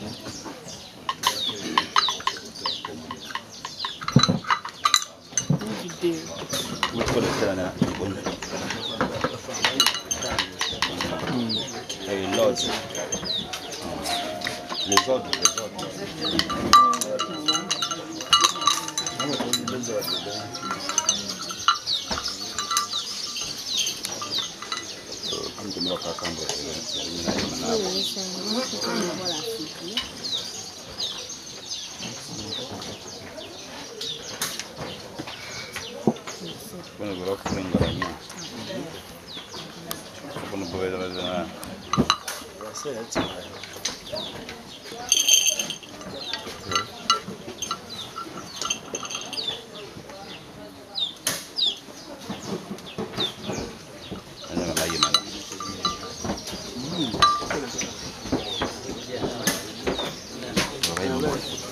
ويدخل الثاني Quando eu coloco em garanhão. Quando eu vou ver, eu vou Vai é Thank you.